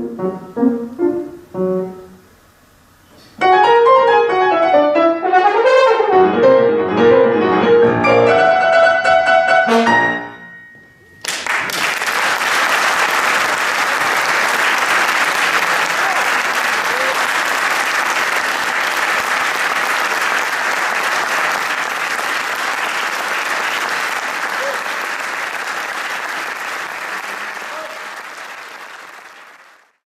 Música